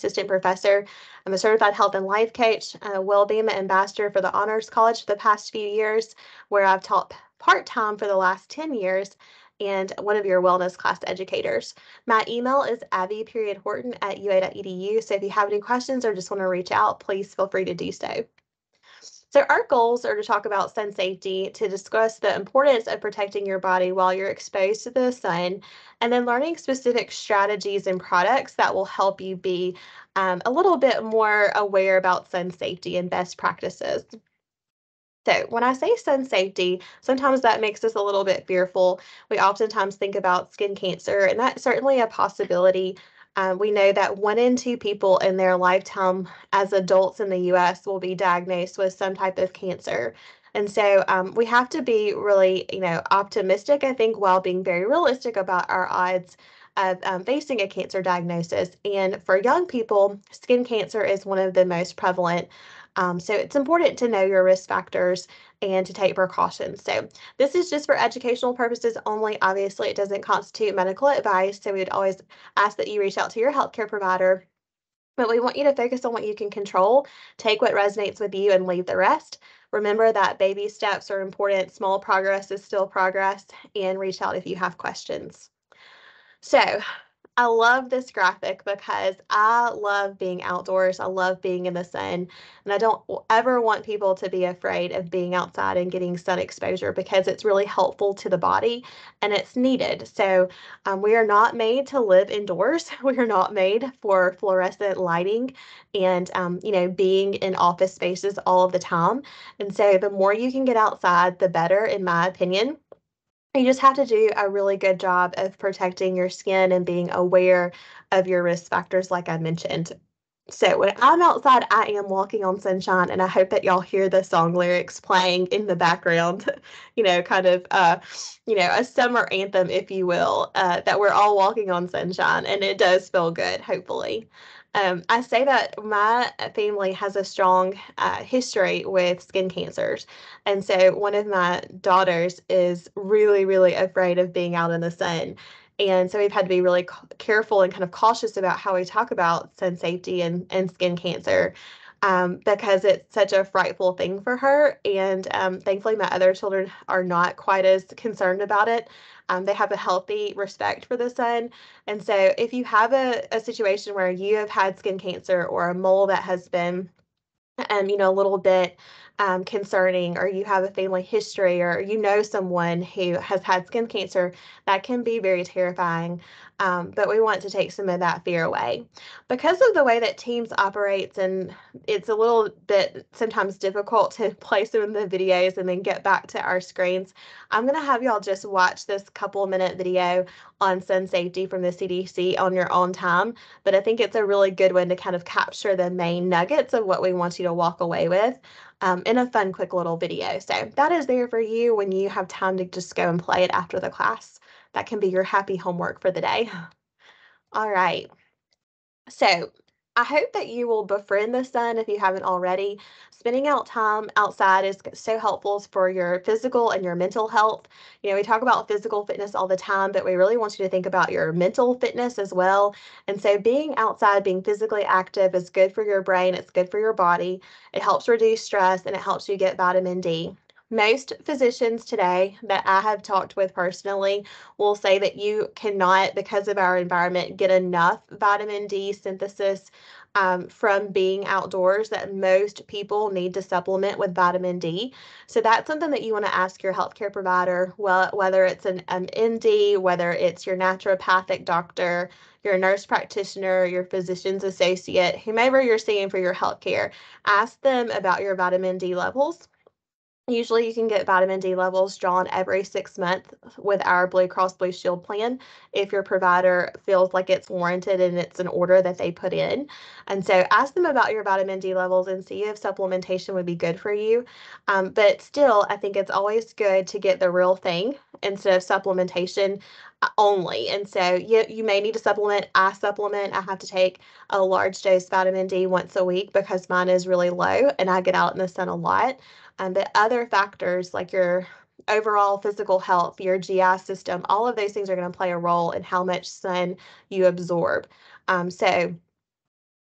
assistant professor. I'm a certified health and life coach, a well-being ambassador for the Honors College for the past few years, where I've taught part-time for the last 10 years and one of your wellness class educators. My email is abby period horton at ua.edu. So if you have any questions or just want to reach out, please feel free to do so. So our goals are to talk about sun safety, to discuss the importance of protecting your body while you're exposed to the sun, and then learning specific strategies and products that will help you be um, a little bit more aware about sun safety and best practices. So, when I say sun safety, sometimes that makes us a little bit fearful. We oftentimes think about skin cancer, and that's certainly a possibility. Um, we know that one in two people in their lifetime as adults in the US will be diagnosed with some type of cancer. And so um, we have to be really, you know, optimistic, I think, while being very realistic about our odds of um, facing a cancer diagnosis. And for young people, skin cancer is one of the most prevalent um, so it's important to know your risk factors and to take precautions. So this is just for educational purposes only. Obviously, it doesn't constitute medical advice. So we would always ask that you reach out to your healthcare provider. But we want you to focus on what you can control, take what resonates with you, and leave the rest. Remember that baby steps are important. Small progress is still progress, and reach out if you have questions. So, I love this graphic because I love being outdoors. I love being in the sun. And I don't ever want people to be afraid of being outside and getting sun exposure because it's really helpful to the body and it's needed. So um, we are not made to live indoors. We are not made for fluorescent lighting and, um, you know, being in office spaces all of the time. And so the more you can get outside, the better, in my opinion you just have to do a really good job of protecting your skin and being aware of your risk factors, like I mentioned. So when I'm outside, I am walking on sunshine, and I hope that y'all hear the song lyrics playing in the background. you know, kind of, uh, you know, a summer anthem, if you will, uh, that we're all walking on sunshine, and it does feel good. Hopefully, um, I say that my family has a strong uh, history with skin cancers. And so one of my daughters is really, really afraid of being out in the sun. And so we've had to be really careful and kind of cautious about how we talk about sun safety and, and skin cancer um, because it's such a frightful thing for her. And um, thankfully, my other children are not quite as concerned about it. Um, they have a healthy respect for the sun. And so, if you have a, a situation where you have had skin cancer or a mole that has been, um, you know, a little bit um, concerning, or you have a family history, or you know someone who has had skin cancer, that can be very terrifying. Um, but we want to take some of that fear away. Because of the way that Teams operates, and it's a little bit sometimes difficult to play some of the videos and then get back to our screens, I'm going to have y'all just watch this couple minute video on sun safety from the CDC on your own time. But I think it's a really good one to kind of capture the main nuggets of what we want you to walk away with um, in a fun, quick little video. So that is there for you when you have time to just go and play it after the class. That can be your happy homework for the day. All right. So I hope that you will befriend the sun if you haven't already. Spending out time outside is so helpful for your physical and your mental health. You know, we talk about physical fitness all the time, but we really want you to think about your mental fitness as well. And so, being outside, being physically active is good for your brain, it's good for your body. It helps reduce stress and it helps you get vitamin D most physicians today that I have talked with personally will say that you cannot, because of our environment, get enough vitamin D synthesis um, from being outdoors, that most people need to supplement with vitamin D. So that's something that you want to ask your healthcare provider, well, whether it's an, an MD, whether it's your naturopathic doctor, your nurse practitioner, your physician's associate, whomever you're seeing for your healthcare, ask them about your vitamin D levels Usually, you can get vitamin D levels drawn every six months with our Blue Cross Blue Shield plan if your provider feels like it's warranted and it's an order that they put in. And so, ask them about your vitamin D levels and see if supplementation would be good for you. Um, but still, I think it's always good to get the real thing instead of supplementation uh, only. And so, you, you may need to supplement. I supplement. I have to take a large dose vitamin D once a week because mine is really low and I get out in the sun a lot. Um, but other factors like your overall physical health, your GI system, all of those things are going to play a role in how much sun you absorb. Um, so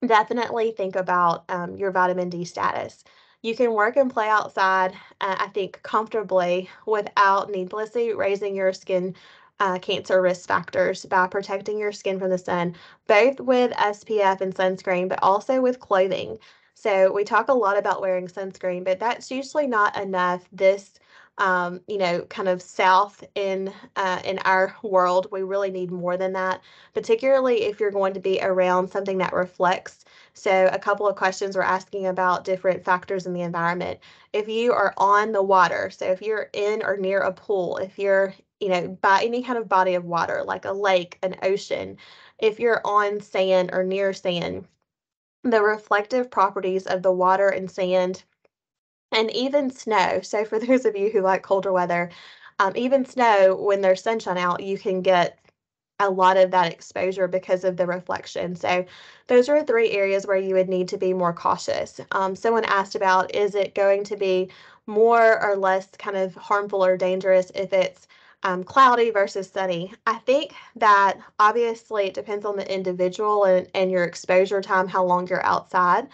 definitely think about um, your vitamin D status. You can work and play outside, uh, I think, comfortably without needlessly raising your skin uh, cancer risk factors by protecting your skin from the sun, both with SPF and sunscreen, but also with clothing. So, we talk a lot about wearing sunscreen, but that's usually not enough. This um, you know, kind of south in uh, in our world, we really need more than that, particularly if you're going to be around something that reflects. So, a couple of questions we're asking about different factors in the environment. If you are on the water, so if you're in or near a pool, if you're you know, by any kind of body of water, like a lake, an ocean, if you're on sand or near sand, the reflective properties of the water and sand and even snow. So, for those of you who like colder weather, um, even snow, when there's sunshine out, you can get a lot of that exposure because of the reflection. So, those are three areas where you would need to be more cautious. Um, someone asked about is it going to be more or less kind of harmful or dangerous if it's um, cloudy versus sunny. I think that obviously it depends on the individual and, and your exposure time, how long you're outside.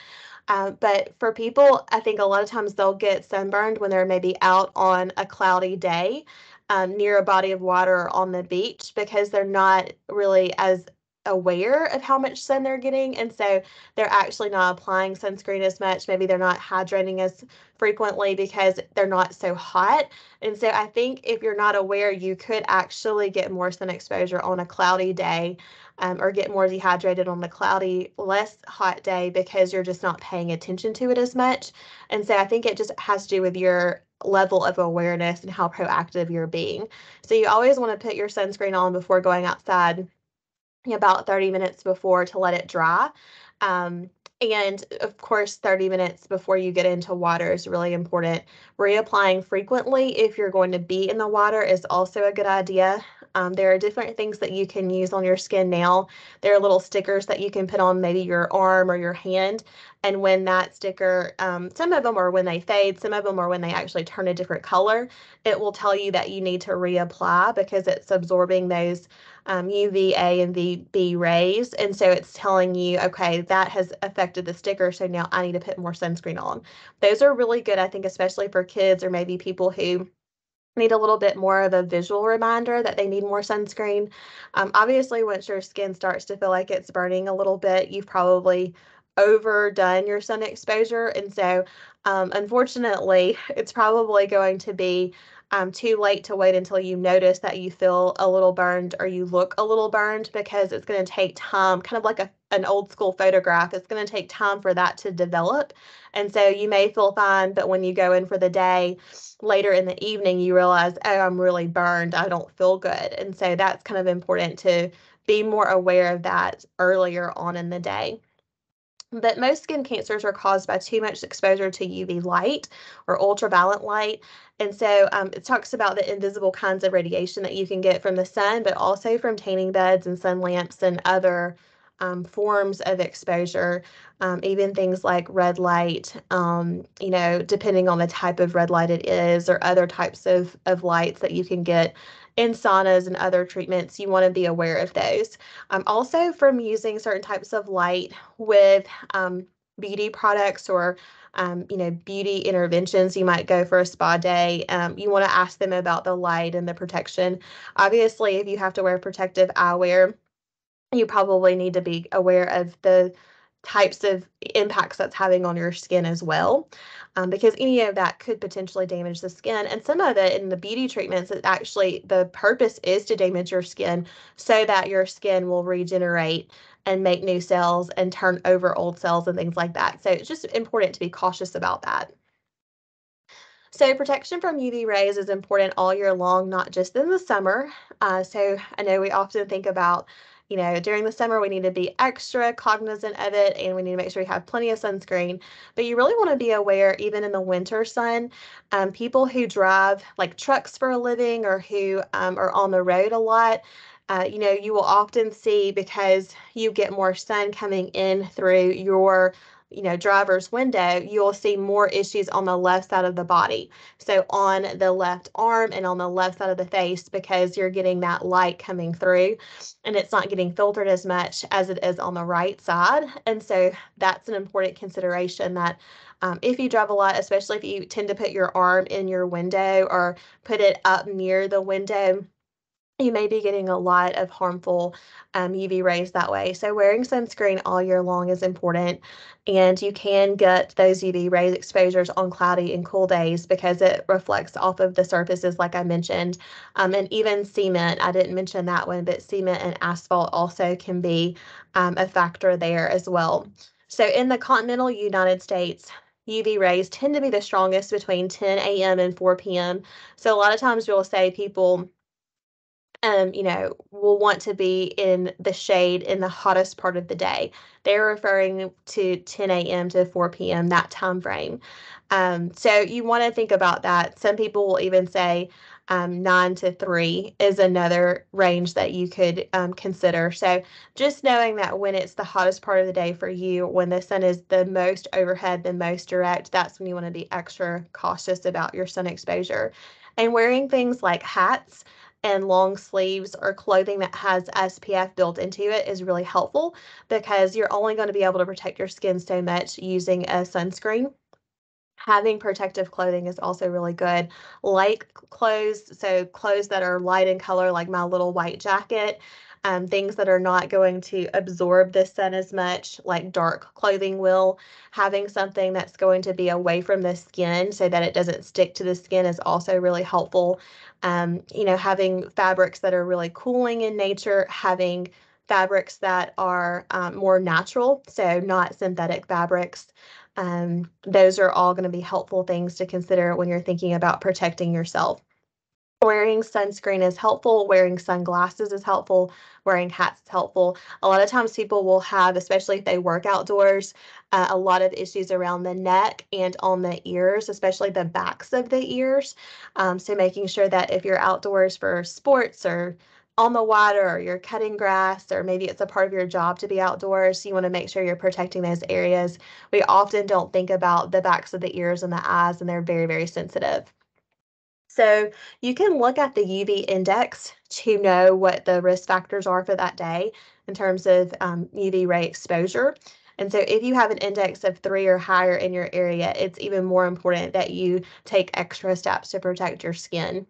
Uh, but for people, I think a lot of times they'll get sunburned when they're maybe out on a cloudy day um, near a body of water or on the beach because they're not really as aware of how much sun they're getting and so they're actually not applying sunscreen as much. Maybe they're not hydrating as frequently because they're not so hot. And so i think if you're not aware you could actually get more sun exposure on a cloudy day um, or get more dehydrated on the cloudy less hot day because you're just not paying attention to it as much. And so i think it just has to do with your level of awareness and how proactive you're being. So you always want to put your sunscreen on before going outside about 30 minutes before to let it dry. Um, and of course, 30 minutes before you get into water is really important. Reapplying frequently if you're going to be in the water is also a good idea. Um, there are different things that you can use on your skin now. There are little stickers that you can put on maybe your arm or your hand. And when that sticker, um, some of them are when they fade, some of them are when they actually turn a different color, it will tell you that you need to reapply because it's absorbing those um, UVA and UVB rays. And so it's telling you, okay, that has affected the sticker. So now I need to put more sunscreen on. Those are really good, I think, especially for kids or maybe people who need a little bit more of a visual reminder that they need more sunscreen. Um, obviously, once your skin starts to feel like it's burning a little bit, you've probably overdone your sun exposure. And so, um, unfortunately, it's probably going to be um, too late to wait until you notice that you feel a little burned or you look a little burned because it's going to take time, kind of like a, an old school photograph. It's going to take time for that to develop. And so you may feel fine, but when you go in for the day later in the evening, you realize, oh, I'm really burned. I don't feel good. And so that's kind of important to be more aware of that earlier on in the day. But most skin cancers are caused by too much exposure to UV light or ultraviolet light. And so um, it talks about the invisible kinds of radiation that you can get from the sun, but also from tanning beds and sun lamps and other um, forms of exposure, um, even things like red light, um, you know, depending on the type of red light it is, or other types of, of lights that you can get in saunas and other treatments, you want to be aware of those. Um, also, from using certain types of light with um, beauty products or um, you know, beauty interventions. You might go for a spa day. Um, you want to ask them about the light and the protection. Obviously, if you have to wear protective eyewear, you probably need to be aware of the types of impacts that's having on your skin as well um, because any of that could potentially damage the skin. And some of it in the beauty treatments it actually the purpose is to damage your skin so that your skin will regenerate and make new cells and turn over old cells and things like that. So it's just important to be cautious about that. So protection from UV rays is important all year long, not just in the summer. Uh, so I know we often think about you know, during the summer, we need to be extra cognizant of it and we need to make sure we have plenty of sunscreen. But you really want to be aware, even in the winter sun, um, people who drive like trucks for a living or who um, are on the road a lot. Uh, you know, you will often see because you get more sun coming in through your you know driver's window you'll see more issues on the left side of the body. So on the left arm and on the left side of the face because you're getting that light coming through and it's not getting filtered as much as it is on the right side. And so that's an important consideration that um, if you drive a lot especially if you tend to put your arm in your window or put it up near the window you may be getting a lot of harmful um, UV rays that way. So wearing sunscreen all year long is important. And you can get those UV rays exposures on cloudy and cool days because it reflects off of the surfaces, like I mentioned. Um, and even cement, I didn't mention that one, but cement and asphalt also can be um, a factor there as well. So in the continental United States, UV rays tend to be the strongest between 10 a.m. and 4 p.m. So a lot of times we'll say people um, you know, will want to be in the shade in the hottest part of the day. They're referring to 10 a.m. to 4 p.m. that time frame. Um, so you want to think about that. Some people will even say um, 9 to 3 is another range that you could um, consider. So just knowing that when it's the hottest part of the day for you, when the sun is the most overhead, the most direct, that's when you want to be extra cautious about your sun exposure. And wearing things like hats and long sleeves or clothing that has SPF built into it is really helpful because you're only going to be able to protect your skin so much using a sunscreen. Having protective clothing is also really good. Light clothes, so clothes that are light in color, like my little white jacket, um, things that are not going to absorb the sun as much, like dark clothing will. Having something that's going to be away from the skin so that it doesn't stick to the skin is also really helpful. Um, you know, having fabrics that are really cooling in nature, having fabrics that are um, more natural, so not synthetic fabrics. Um, those are all going to be helpful things to consider when you're thinking about protecting yourself. Wearing sunscreen is helpful, wearing sunglasses is helpful, wearing hats is helpful. A lot of times people will have, especially if they work outdoors, uh, a lot of issues around the neck and on the ears, especially the backs of the ears. Um, so making sure that if you're outdoors for sports or on the water or you're cutting grass or maybe it's a part of your job to be outdoors you want to make sure you're protecting those areas we often don't think about the backs of the ears and the eyes and they're very very sensitive so you can look at the UV index to know what the risk factors are for that day in terms of um, UV ray exposure. And so if you have an index of three or higher in your area, it's even more important that you take extra steps to protect your skin.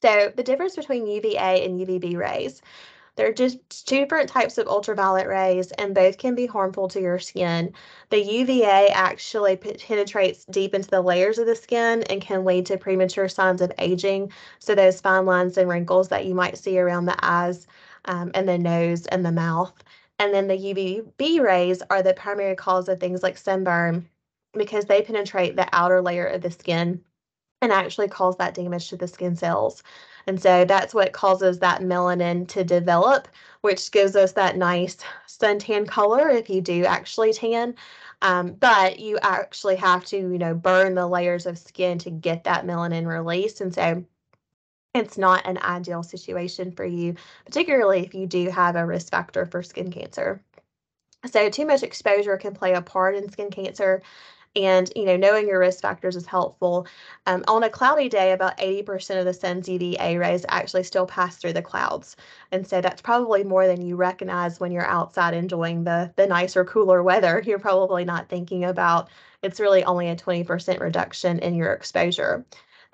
So the difference between UVA and UVB rays. They're just two different types of ultraviolet rays, and both can be harmful to your skin. The UVA actually penetrates deep into the layers of the skin and can lead to premature signs of aging. So, those fine lines and wrinkles that you might see around the eyes um, and the nose and the mouth. And then the UVB rays are the primary cause of things like sunburn because they penetrate the outer layer of the skin and actually cause that damage to the skin cells. And so that's what causes that melanin to develop, which gives us that nice suntan color if you do actually tan. Um, but you actually have to, you know, burn the layers of skin to get that melanin released. And so it's not an ideal situation for you, particularly if you do have a risk factor for skin cancer. So, too much exposure can play a part in skin cancer and you know knowing your risk factors is helpful. Um, on a cloudy day about 80% of the sun's uva rays actually still pass through the clouds and so that's probably more than you recognize when you're outside enjoying the the nicer cooler weather. You're probably not thinking about it's really only a 20% reduction in your exposure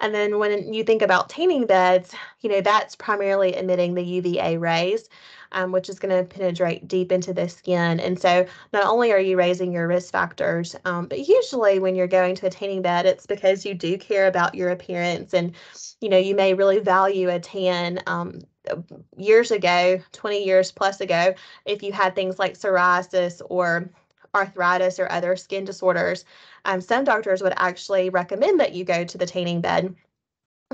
and then when you think about tanning beds, you know, that's primarily emitting the UVA rays um, which is going to penetrate deep into the skin. And so not only are you raising your risk factors, um, but usually when you're going to a tanning bed, it's because you do care about your appearance and, you know, you may really value a tan. Um, years ago, 20 years plus ago, if you had things like psoriasis or arthritis or other skin disorders, um, some doctors would actually recommend that you go to the tanning bed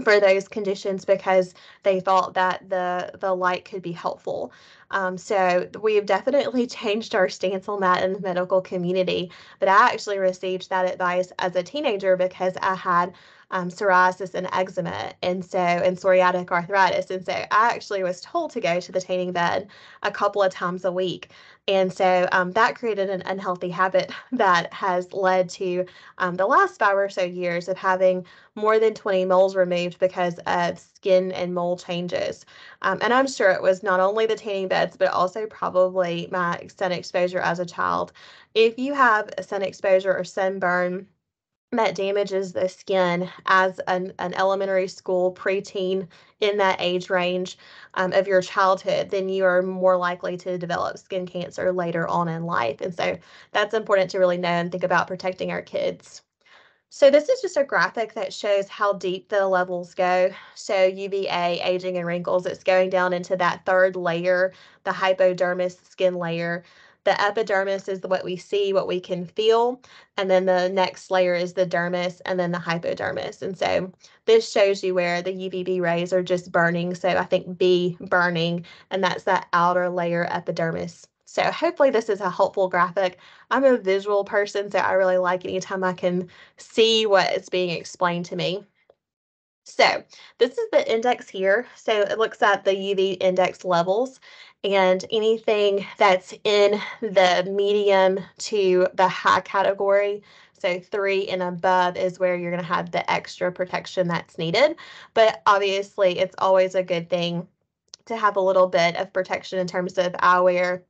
for those conditions because they thought that the the light could be helpful. Um, so we've definitely changed our stance on that in the medical community. But I actually received that advice as a teenager because I had um, psoriasis and eczema, and so and psoriatic arthritis. And so I actually was told to go to the tanning bed a couple of times a week. And so um, that created an unhealthy habit that has led to um, the last five or so years of having more than 20 moles removed because of skin and mole changes. Um, and I'm sure it was not only the tanning beds, but also probably my sun exposure as a child. If you have sun exposure or sunburn, that damages the skin as an, an elementary school preteen in that age range um, of your childhood, then you are more likely to develop skin cancer later on in life. And so that's important to really know and think about protecting our kids. So this is just a graphic that shows how deep the levels go. So UVA, aging and wrinkles, it's going down into that third layer, the hypodermis skin layer. The epidermis is what we see, what we can feel. And then the next layer is the dermis and then the hypodermis. And so this shows you where the UVB rays are just burning. So I think B burning, and that's that outer layer epidermis. So hopefully this is a helpful graphic. I'm a visual person, so I really like anytime I can see what is being explained to me. So this is the index here. So it looks at the UV index levels and anything that's in the medium to the high category. So three and above is where you're going to have the extra protection that's needed. But obviously, it's always a good thing to have a little bit of protection in terms of eyewear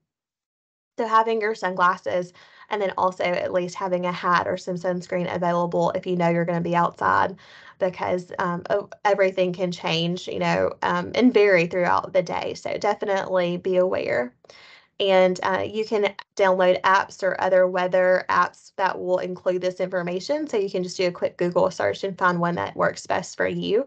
so having your sunglasses and then also at least having a hat or some sunscreen available if you know you're going to be outside because um, everything can change, you know, um, and vary throughout the day. So definitely be aware. And uh, you can download apps or other weather apps that will include this information. So you can just do a quick Google search and find one that works best for you.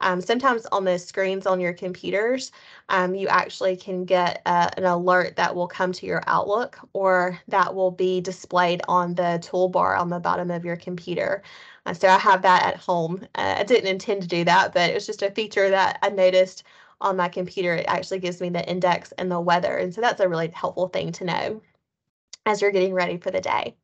Um, sometimes on the screens on your computers, um, you actually can get uh, an alert that will come to your Outlook or that will be displayed on the toolbar on the bottom of your computer. Uh, so I have that at home. Uh, I didn't intend to do that, but it was just a feature that I noticed on my computer. It actually gives me the index and the weather. And so that's a really helpful thing to know as you're getting ready for the day.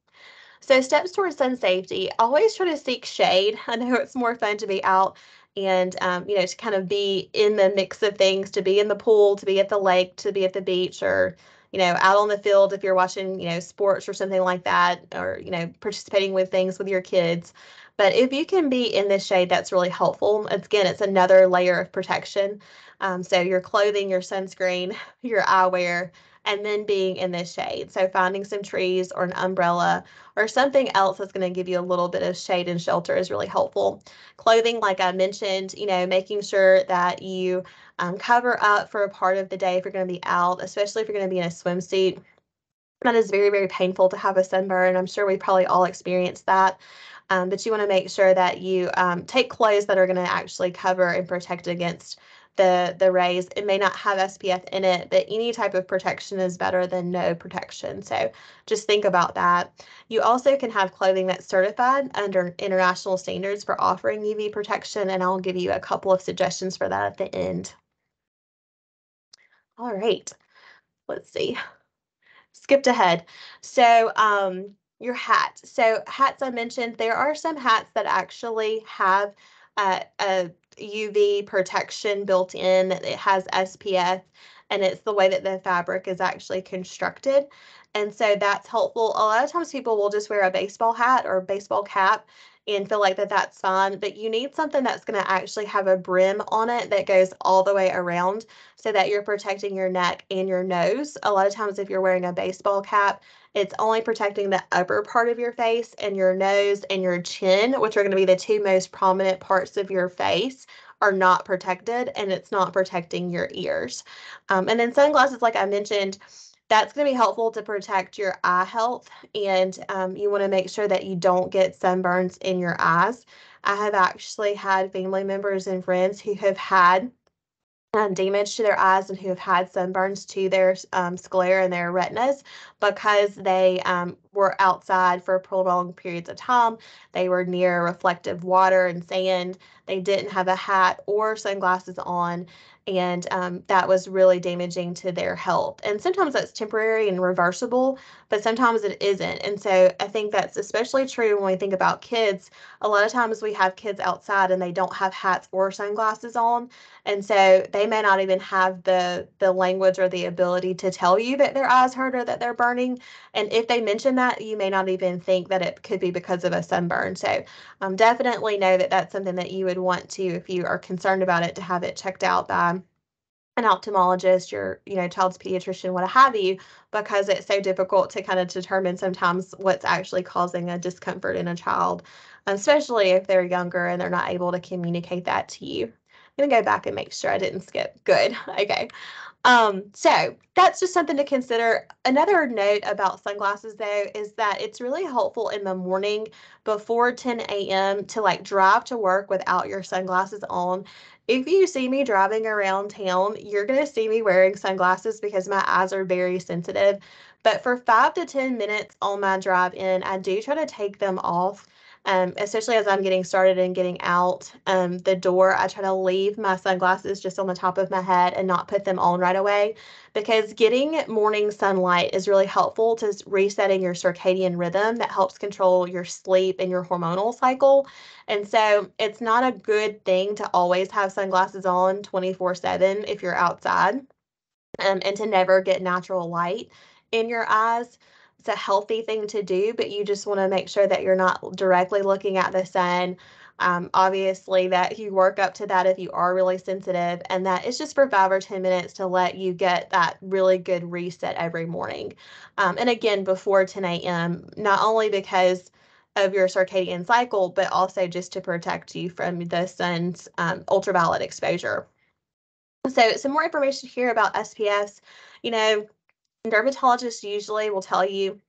So steps towards sun safety, always try to seek shade. I know it's more fun to be out and um, you know to kind of be in the mix of things to be in the pool to be at the lake to be at the beach or you know out on the field if you're watching you know sports or something like that or you know participating with things with your kids but if you can be in the shade that's really helpful again it's another layer of protection um, so your clothing your sunscreen your eyewear and then being in the shade. So finding some trees or an umbrella or something else that's going to give you a little bit of shade and shelter is really helpful. Clothing, like I mentioned, you know, making sure that you um, cover up for a part of the day if you're going to be out, especially if you're going to be in a swimsuit. That is very, very painful to have a sunburn. I'm sure we probably all experienced that. Um, but you want to make sure that you um, take clothes that are going to actually cover and protect against the the rays. It may not have SPF in it, but any type of protection is better than no protection. So just think about that. You also can have clothing that's certified under international standards for offering UV protection, and I'll give you a couple of suggestions for that at the end. All right, let's see. Skipped ahead. So um, your hat. So hats I mentioned, there are some hats that actually have uh, a UV protection built in. It has SPF and it's the way that the fabric is actually constructed. And so that's helpful. A lot of times people will just wear a baseball hat or baseball cap and feel like that that's fine, but you need something that's going to actually have a brim on it that goes all the way around so that you're protecting your neck and your nose. A lot of times if you're wearing a baseball cap, it's only protecting the upper part of your face and your nose and your chin, which are going to be the two most prominent parts of your face are not protected and it's not protecting your ears. Um, and then sunglasses, like I mentioned, that's going to be helpful to protect your eye health. And um, you want to make sure that you don't get sunburns in your eyes. I have actually had family members and friends who have had um, damage to their eyes and who have had sunburns to their um, sclera and their retinas because they um, were outside for prolonged periods of time. They were near reflective water and sand. They didn't have a hat or sunglasses on. And um, that was really damaging to their health. And sometimes that's temporary and reversible, but sometimes it isn't. And so I think that's especially true when we think about kids. A lot of times we have kids outside and they don't have hats or sunglasses on, and so they may not even have the the language or the ability to tell you that their eyes hurt or that they're burning. And if they mention that, you may not even think that it could be because of a sunburn. So um, definitely know that that's something that you would want to, if you are concerned about it, to have it checked out by an ophthalmologist, your you know child's pediatrician, what have you, because it's so difficult to kind of determine sometimes what's actually causing a discomfort in a child, especially if they're younger and they're not able to communicate that to you. I'm gonna go back and make sure I didn't skip. Good. Okay. Um, so that's just something to consider. Another note about sunglasses though is that it's really helpful in the morning before 10 a.m. to like drive to work without your sunglasses on. If you see me driving around town, you're going to see me wearing sunglasses because my eyes are very sensitive. But for five to 10 minutes on my drive in, I do try to take them off um, especially as I'm getting started and getting out um, the door, I try to leave my sunglasses just on the top of my head and not put them on right away because getting morning sunlight is really helpful to resetting your circadian rhythm that helps control your sleep and your hormonal cycle. And so it's not a good thing to always have sunglasses on 24 7 if you're outside um, and to never get natural light in your eyes it's a healthy thing to do, but you just want to make sure that you're not directly looking at the sun. Um, obviously, that you work up to that if you are really sensitive, and that it's just for five or 10 minutes to let you get that really good reset every morning. Um, and again, before 10 a.m., not only because of your circadian cycle, but also just to protect you from the sun's um, ultraviolet exposure. So, some more information here about SPF. You know, dermatologists usually will tell you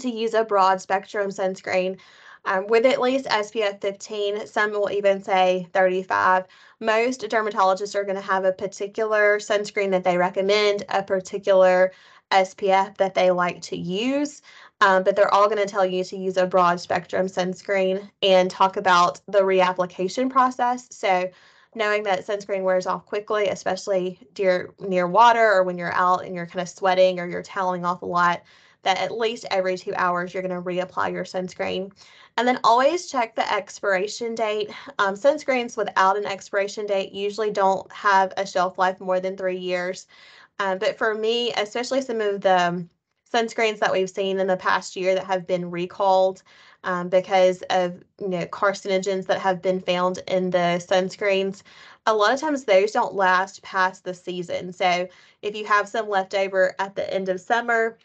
to use a broad spectrum sunscreen um, with at least SPF 15. Some will even say 35. Most dermatologists are going to have a particular sunscreen that they recommend, a particular SPF that they like to use. Um, but they're all going to tell you to use a broad spectrum sunscreen and talk about the reapplication process. So knowing that sunscreen wears off quickly, especially near, near water or when you're out and you're kind of sweating or you're toweling off a lot, that at least every two hours you're going to reapply your sunscreen. And then always check the expiration date. Um, sunscreens without an expiration date usually don't have a shelf life more than three years. Um, but for me, especially some of the sunscreens that we've seen in the past year that have been recalled, um, because of you know carcinogens that have been found in the sunscreens. A lot of times those don't last past the season. So if you have some left over at the end of summer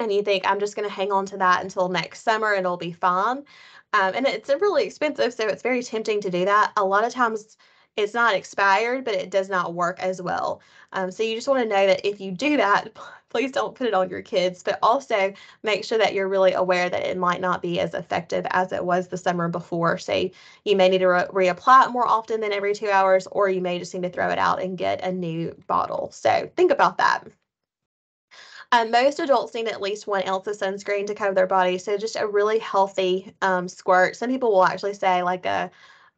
and you think I'm just going to hang on to that until next summer and it'll be fine. Um, and it's really expensive, so it's very tempting to do that. A lot of times it's not expired, but it does not work as well. Um, so you just want to know that if you do that, please don't put it on your kids, but also make sure that you're really aware that it might not be as effective as it was the summer before. So you may need to re- reapply it more often than every two hours, or you may just need to throw it out and get a new bottle. So think about that. Um, most adults need at least one ounce of sunscreen to cover their body. So just a really healthy um, squirt. Some people will actually say like a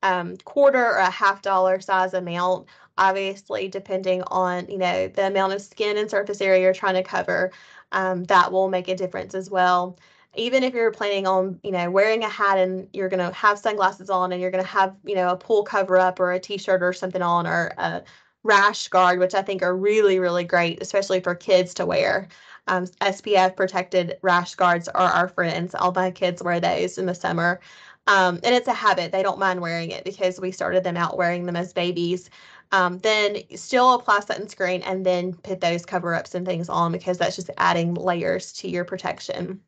um, quarter or a half dollar size amount obviously depending on you know the amount of skin and surface area you're trying to cover um, that will make a difference as well. Even if you're planning on you know wearing a hat and you're going to have sunglasses on and you're going to have you know a pool cover up or a t-shirt or something on or a rash guard which i think are really really great especially for kids to wear. Um, spf protected rash guards are our friends. All my kids wear those in the summer um, and it's a habit. They don't mind wearing it because we started them out wearing them as babies. Um, then still apply sunscreen and then put those cover ups and things on because that's just adding layers to your protection.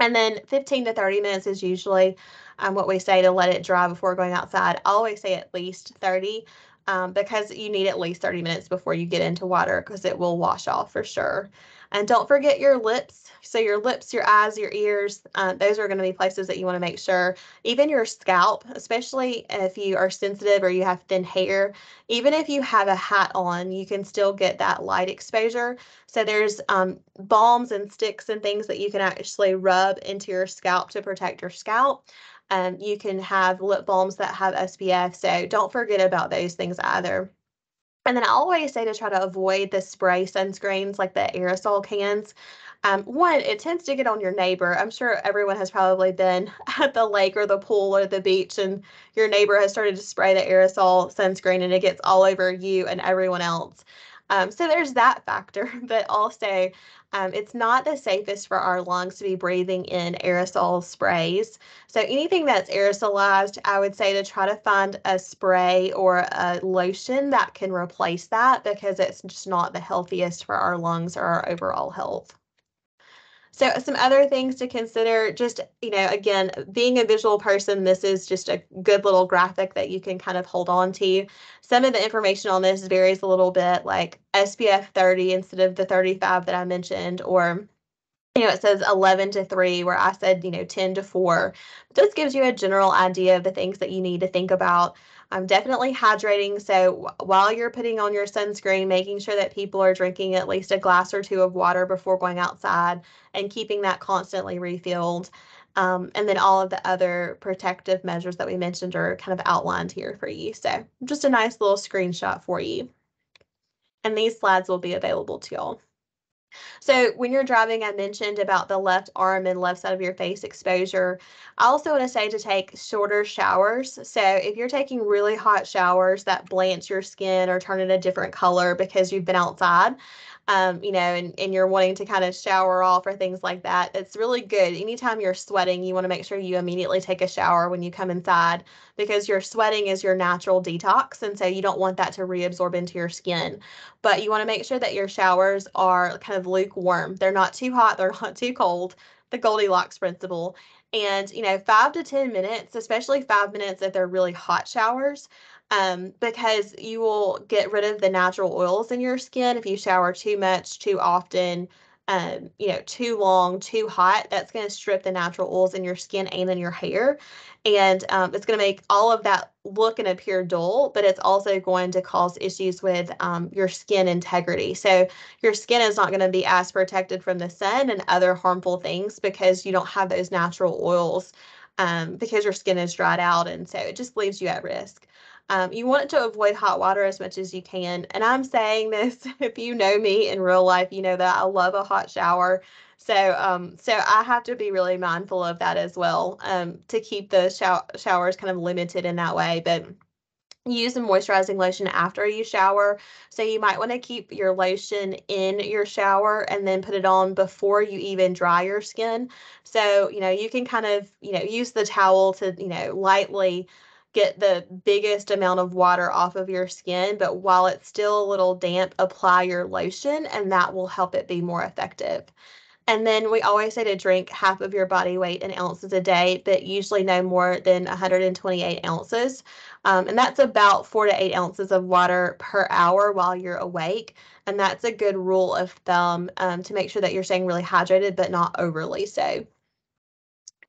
And then 15 to 30 minutes is usually um, what we say to let it dry before going outside. I always say at least 30 um, because you need at least 30 minutes before you get into water because it will wash off for sure. And don't forget your lips. So your lips, your eyes, your ears, uh, those are going to be places that you want to make sure. Even your scalp, especially if you are sensitive or you have thin hair, even if you have a hat on, you can still get that light exposure. So there's um, balms and sticks and things that you can actually rub into your scalp to protect your scalp. Um, you can have lip balms that have SPF. So don't forget about those things either. And then I always say to try to avoid the spray sunscreens like the aerosol cans. Um, one, it tends to get on your neighbor. I'm sure everyone has probably been at the lake or the pool or the beach, and your neighbor has started to spray the aerosol sunscreen and it gets all over you and everyone else. Um, so there's that factor, but also um, it's not the safest for our lungs to be breathing in aerosol sprays. So anything that's aerosolized, I would say to try to find a spray or a lotion that can replace that because it's just not the healthiest for our lungs or our overall health. So some other things to consider, just, you know, again, being a visual person, this is just a good little graphic that you can kind of hold on to. Some of the information on this varies a little bit, like SPF 30 instead of the 35 that I mentioned, or you know, it says 11 to 3, where I said, you know, 10 to 4. This gives you a general idea of the things that you need to think about. I'm definitely hydrating. So while you're putting on your sunscreen, making sure that people are drinking at least a glass or two of water before going outside and keeping that constantly refilled. Um, and then all of the other protective measures that we mentioned are kind of outlined here for you. So just a nice little screenshot for you. And these slides will be available to y'all. So when you're driving, I mentioned about the left arm and left side of your face exposure. I also want to say to take shorter showers. So if you're taking really hot showers that blanch your skin or turn it a different color because you've been outside, um, you know, and, and you're wanting to kind of shower off or things like that, it's really good. Anytime you're sweating, you want to make sure you immediately take a shower when you come inside because your sweating is your natural detox. And so you don't want that to reabsorb into your skin. But you want to make sure that your showers are kind of lukewarm. They're not too hot, they're not too cold. The Goldilocks principle. And, you know, five to 10 minutes, especially five minutes if they're really hot showers, um, because you will get rid of the natural oils in your skin if you shower too much, too often, um, you know, too long, too hot. That's going to strip the natural oils in your skin and in your hair. And um, it's going to make all of that look and appear dull, but it's also going to cause issues with um, your skin integrity. So your skin is not going to be as protected from the sun and other harmful things because you don't have those natural oils um, because your skin is dried out. And so it just leaves you at risk. Um, you want to avoid hot water as much as you can. And I'm saying this, if you know me in real life, you know that I love a hot shower. So, um, so I have to be really mindful of that as well um, to keep the show- showers kind of limited in that way. But use a moisturizing lotion after you shower. So you might want to keep your lotion in your shower and then put it on before you even dry your skin. So, you know, you can kind of, you know, use the towel to, you know, lightly get the biggest amount of water off of your skin, but while it's still a little damp, apply your lotion and that will help it be more effective. And then we always say to drink half of your body weight in ounces a day, but usually no more than 128 ounces. Um, and that's about four to eight ounces of water per hour while you're awake. And that's a good rule of thumb um, to make sure that you're staying really hydrated, but not overly so.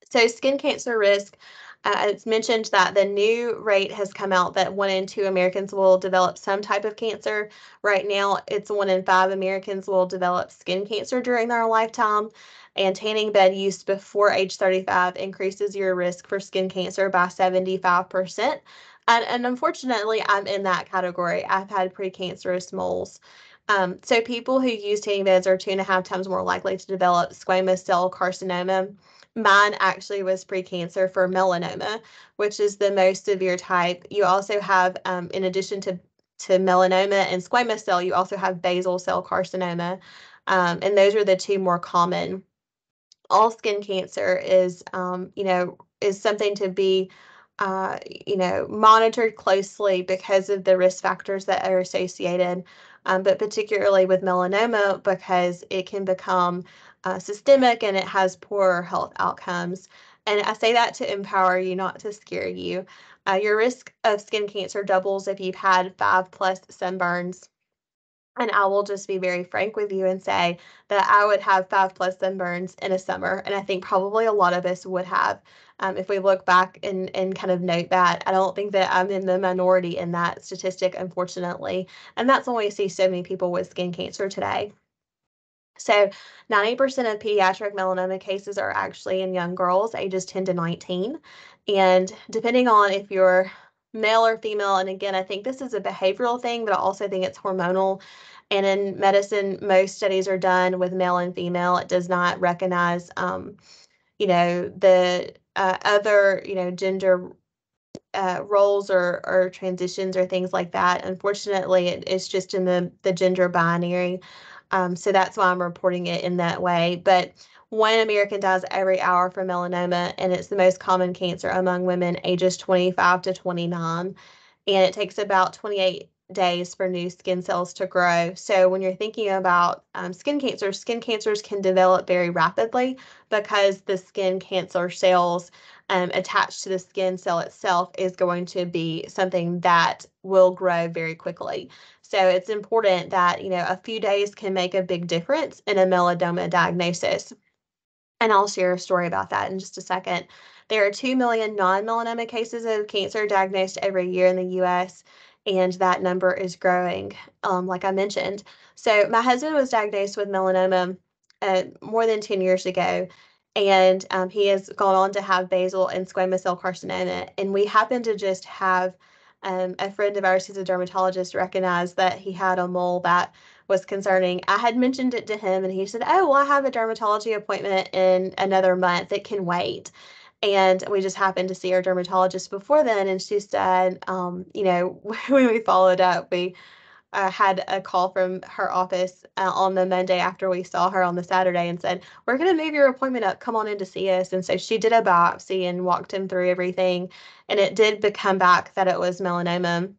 So, skin cancer risk. Uh, it's mentioned that the new rate has come out that one in two Americans will develop some type of cancer. Right now, it's one in five Americans will develop skin cancer during their lifetime. And tanning bed use before age 35 increases your risk for skin cancer by 75%. And, and unfortunately, I'm in that category. I've had precancerous moles. Um, so people who use tanning beds are two and a half times more likely to develop squamous cell carcinoma Mine actually was precancer for melanoma, which is the most severe type. You also have, um, in addition to, to melanoma and squamous cell, you also have basal cell carcinoma. Um, and those are the two more common. All skin cancer is, um, you know, is something to be, uh, you know, monitored closely because of the risk factors that are associated. Um, but particularly with melanoma, because it can become uh, systemic and it has poor health outcomes. And I say that to empower you, not to scare you. Uh, your risk of skin cancer doubles if you've had five plus sunburns. And I will just be very frank with you and say that I would have five plus sunburns in a summer. And I think probably a lot of us would have. Um, if we look back and, and kind of note that, I don't think that I'm in the minority in that statistic, unfortunately. And that's why we see so many people with skin cancer today. So 90% of pediatric melanoma cases are actually in young girls ages 10 to 19. And depending on if you're male or female. And again, I think this is a behavioral thing, but I also think it's hormonal. And in medicine, most studies are done with male and female. It does not recognize, um, you know, the uh, other, you know, gender uh, roles or, or transitions or things like that. Unfortunately, it, it's just in the, the gender binary. Um, so that's why I'm reporting it in that way. But one American dies every hour from melanoma, and it's the most common cancer among women ages 25 to 29. And it takes about 28 days for new skin cells to grow. So when you're thinking about um, skin cancer, skin cancers can develop very rapidly because the skin cancer cells um, attached to the skin cell itself is going to be something that will grow very quickly. So it's important that, you know, a few days can make a big difference in a melanoma diagnosis. And I'll share a story about that in just a second. There are 2 million non melanoma cases of cancer diagnosed every year in the US, and that number is growing, um, like I mentioned. So, my husband was diagnosed with melanoma uh, more than 10 years ago, and um, he has gone on to have basal and squamous cell carcinoma. And we happen to just have um, a friend of ours who's a dermatologist recognized that he had a mole that was concerning. I had mentioned it to him and he said, Oh, well, I have a dermatology appointment in another month. It can wait. And we just happened to see our dermatologist before then. And she said, um, you know, when we followed up, we uh, had a call from her office uh, on the Monday after we saw her on the Saturday and said, We're going to move your appointment up. Come on in to see us. And so she did a biopsy and walked him through everything. And it did become back that it was melanoma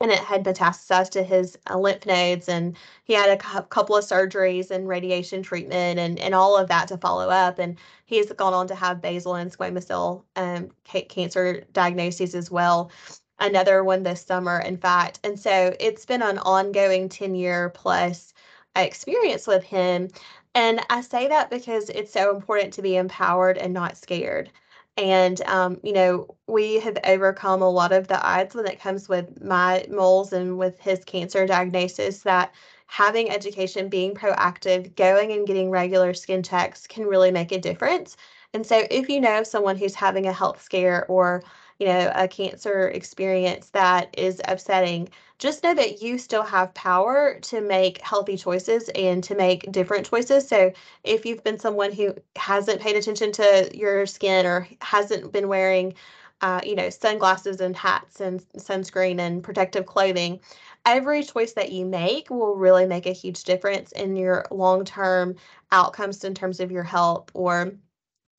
and it had metastasized to his uh, lymph nodes and he had a cu- couple of surgeries and radiation treatment and, and all of that to follow up and he's gone on to have basal and squamous cell um, ca- cancer diagnoses as well another one this summer in fact. And so it's been an ongoing 10 year plus experience with him. And i say that because it's so important to be empowered and not scared. And, um, you know, we have overcome a lot of the odds when it comes with my moles and with his cancer diagnosis that having education, being proactive, going and getting regular skin checks can really make a difference. And so if you know someone who's having a health scare or you know, a cancer experience that is upsetting, just know that you still have power to make healthy choices and to make different choices. So, if you've been someone who hasn't paid attention to your skin or hasn't been wearing, uh, you know, sunglasses and hats and sunscreen and protective clothing, every choice that you make will really make a huge difference in your long term outcomes in terms of your health or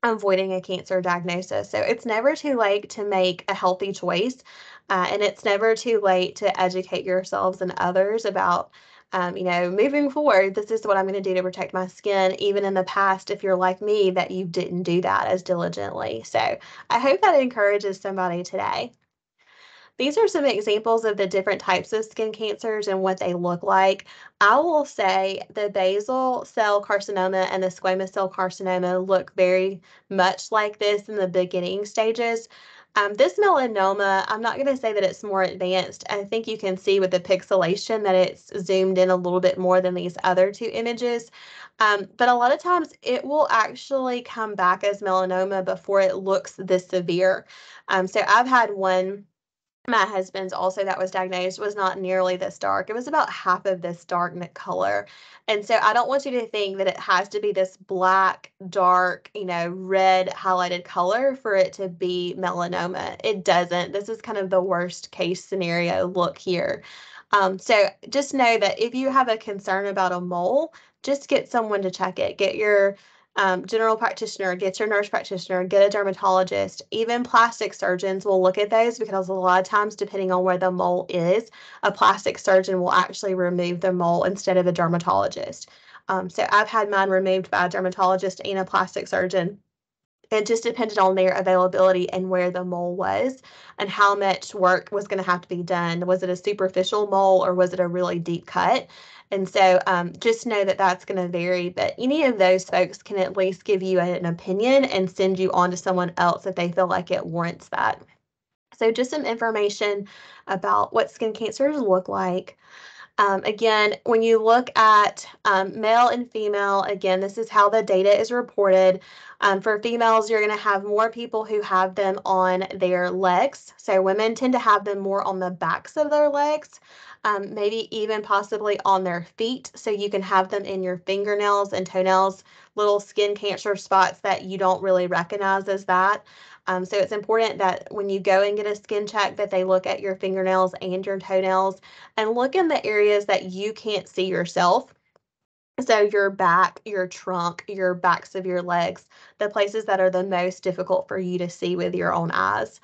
avoiding a cancer diagnosis. So it's never too late to make a healthy choice, uh, and it's never too late to educate yourselves and others about. Um, you know, moving forward, this is what I'm going to do to protect my skin. Even in the past, if you're like me, that you didn't do that as diligently. So I hope that encourages somebody today. These are some examples of the different types of skin cancers and what they look like. I will say the basal cell carcinoma and the squamous cell carcinoma look very much like this in the beginning stages. Um, this melanoma, I'm not going to say that it's more advanced. I think you can see with the pixelation that it's zoomed in a little bit more than these other two images. Um, but a lot of times it will actually come back as melanoma before it looks this severe. Um, so I've had one my husband's also that was diagnosed was not nearly this dark. It was about half of this dark color. And so I don't want you to think that it has to be this black, dark, you know, red highlighted color for it to be melanoma. It doesn't. This is kind of the worst case scenario look here. Um, so just know that if you have a concern about a mole, just get someone to check it. Get your um, general practitioner, get your nurse practitioner, get a dermatologist. Even plastic surgeons will look at those because a lot of times, depending on where the mole is, a plastic surgeon will actually remove the mole instead of a dermatologist. Um, so I've had mine removed by a dermatologist and a plastic surgeon. It just depended on their availability and where the mole was and how much work was going to have to be done. Was it a superficial mole or was it a really deep cut? And so um, just know that that's going to vary, but any of those folks can at least give you an opinion and send you on to someone else if they feel like it warrants that. So just some information about what skin cancers look like. Um, again, when you look at um, male and female, again, this is how the data is reported. Um, for females, you're going to have more people who have them on their legs. So women tend to have them more on the backs of their legs, um, maybe even possibly on their feet. So you can have them in your fingernails and toenails, little skin cancer spots that you don't really recognize as that. Um, so it's important that when you go and get a skin check that they look at your fingernails and your toenails and look in the areas that you can't see yourself. So your back, your trunk, your backs of your legs, the places that are the most difficult for you to see with your own eyes.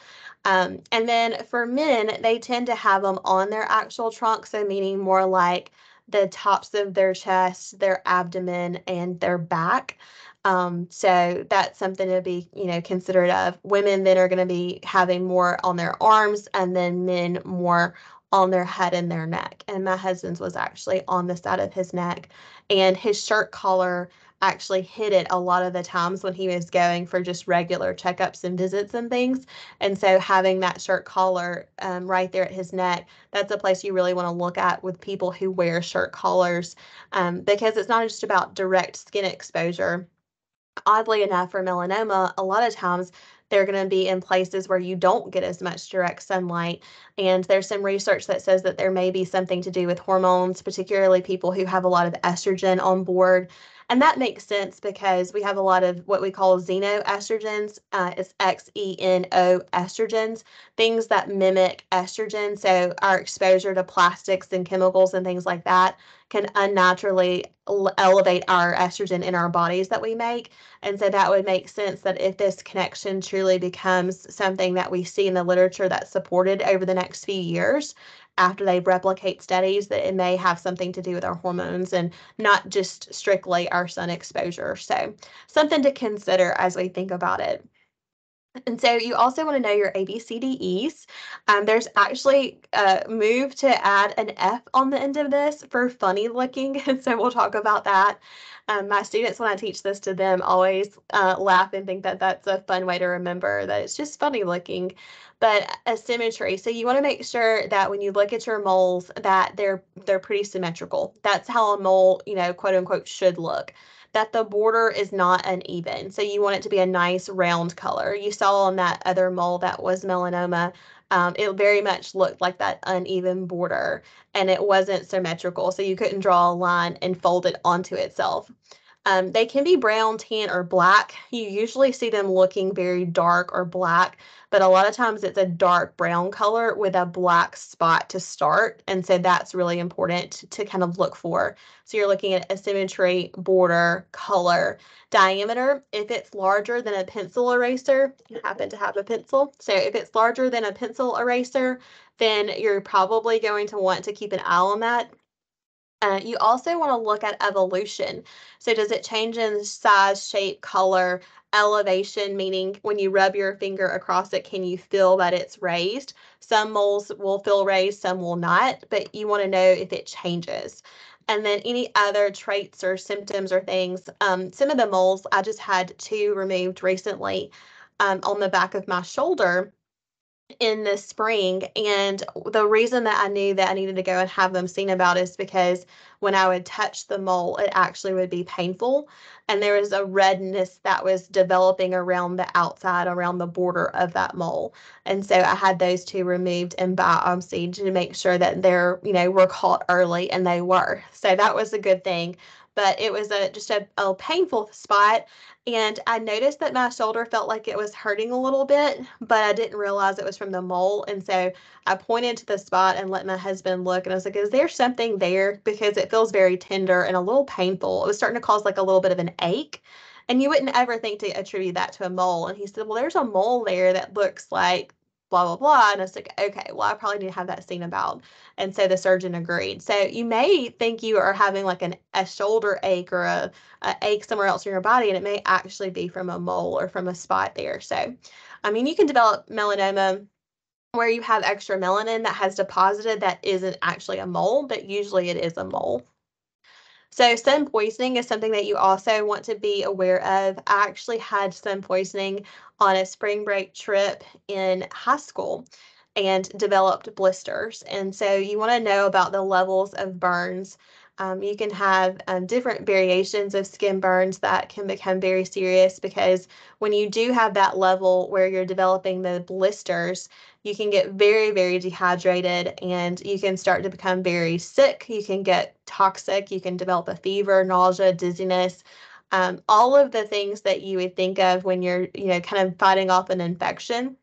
Um, and then for men, they tend to have them on their actual trunk, so meaning more like the tops of their chest, their abdomen, and their back. Um, so that's something to be, you know, considerate of. Women then are going to be having more on their arms, and then men more on their head and their neck. And my husband's was actually on the side of his neck, and his shirt collar actually hit it a lot of the times when he was going for just regular checkups and visits and things. And so having that shirt collar um, right there at his neck, that's a place you really want to look at with people who wear shirt collars um, because it's not just about direct skin exposure oddly enough, for melanoma, a lot of times they're going to be in places where you don't get as much direct sunlight. And there's some research that says that there may be something to do with hormones, particularly people who have a lot of estrogen on board. And that makes sense because we have a lot of what we call xenoestrogens. Uh, it's X E N O estrogens, things that mimic estrogen. So our exposure to plastics and chemicals and things like that can unnaturally elevate our estrogen in our bodies that we make. And so that would make sense that if this connection truly becomes something that we see in the literature that's supported over the next few years, after they replicate studies, that it may have something to do with our hormones and not just strictly our sun exposure. So, something to consider as we think about it. And so you also want to know your ABCDEs. Um, there's actually a move to add an F on the end of this for funny looking. And so we'll talk about that. Um, my students, when I teach this to them, always uh, laugh and think that that's a fun way to remember that it's just funny looking. But asymmetry. So you want to make sure that when you look at your moles, that they're they're pretty symmetrical. That's how a mole, you know, quote unquote, should look that the border is not uneven. So you want it to be a nice round color. You saw on that other mole that was melanoma, um, it very much looked like that uneven border and it wasn't symmetrical. So you couldn't draw a line and fold it onto itself. Um, they can be brown, tan, or black. You usually see them looking very dark or black, but a lot of times it's a dark brown color with a black spot to start. And so that's really important to, kind of look for. So you're looking at asymmetry, border, color, diameter. If it's larger than a pencil eraser, you happen to have a pencil. So if it's larger than a pencil eraser, then you're probably going to want to keep an eye on that uh, you also want to look at evolution. So does it change in size, shape, color, elevation, meaning when you rub your finger across it, can you feel that it's raised? Some moles will feel raised, some will not, but you want to know if it changes. And then any other traits or symptoms or things. Um, some of the moles, I just had two removed recently um, on the back of my shoulder in the spring. And the reason that I knew that I needed to go and have them seen about is because when I would touch the mole, it actually would be painful. And there was a redness that was developing around the outside, around the border of that mole. And so I had those two removed and biopsied to make sure that they're, you know, were caught early and they were. So that was a good thing but it was a just a, a painful spot and I noticed that my shoulder felt like it was hurting a little bit, but I didn't realize it was from the mole. And so I pointed to the spot and let my husband look. And I was like, Is there something there? Because it feels very tender and a little painful. It was starting to cause like a little bit of an ache. And you wouldn't ever think to attribute that to a mole. And he said, Well, there's a mole there that looks like blah blah blah and i was like okay well i probably need to have that seen about and so the surgeon agreed. So you may think you are having like an, a shoulder ache or a, a ache somewhere else in your body and it may actually be from a mole or from a spot there. So i mean you can develop melanoma where you have extra melanin that has deposited that isn't actually a mole but usually it is a mole. So sun poisoning is something that you also want to be aware of. I actually had sun poisoning on a spring break trip in high school. and developed blisters. And so you want to know about the levels of burns. Um, you can have um, different variations of skin burns that can become very serious because when you do have that level where you're developing the blisters, you can get very, very dehydrated and you can start to become very sick. You can get toxic. You can develop a fever, nausea, dizziness. Um, all of the things that you would think of when you're, you know, kind of fighting off an infection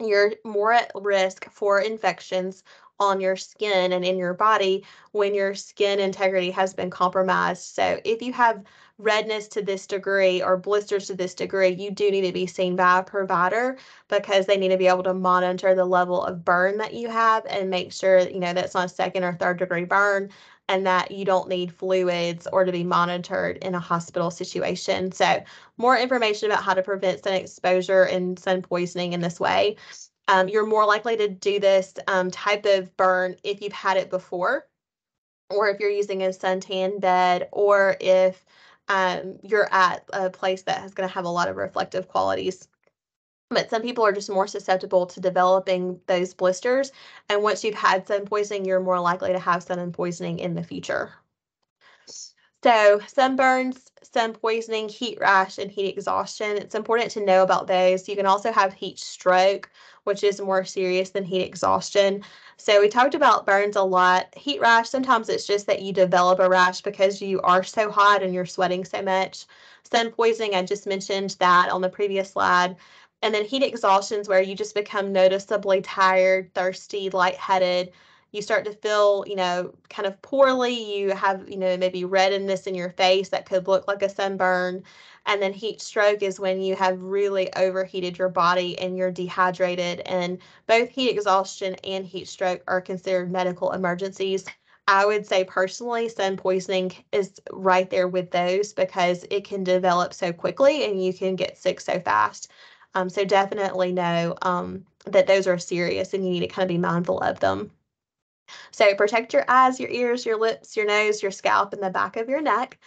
you're more at risk for infections on your skin and in your body when your skin integrity has been compromised. So, if you have redness to this degree or blisters to this degree, you do need to be seen by a provider because they need to be able to monitor the level of burn that you have and make sure, you know, that's not a second or third degree burn and that you don't need fluids or to be monitored in a hospital situation. So, more information about how to prevent sun exposure and sun poisoning in this way. Um, you're more likely to do this um, type of burn if you've had it before, or if you're using a suntan bed, or if um, you're at a place that is going to have a lot of reflective qualities but some people are just more susceptible to developing those blisters. And once you've had sun poisoning, you're more likely to have sun poisoning in the future. So sunburns, sun poisoning, heat rash, and heat exhaustion. It's important to know about those. You can also have heat stroke, which is more serious than heat exhaustion. So we talked about burns a lot. Heat rash, sometimes it's just that you develop a rash because you are so hot and you're sweating so much. Sun poisoning, I just mentioned that on the previous slide. And then heat exhaustion is where you just become noticeably tired, thirsty, lightheaded. You start to feel, you know, kind of poorly. You have, you know, maybe redness in your face that could look like a sunburn. And then heat stroke is when you have really overheated your body and you're dehydrated. And both heat exhaustion and heat stroke are considered medical emergencies. I would say personally, sun poisoning is right there with those because it can develop so quickly and you can get sick so fast. Um, so definitely know um, that those are serious and you need to kind of be mindful of them. So protect your eyes, your ears, your lips, your nose, your scalp, and the back of your neck.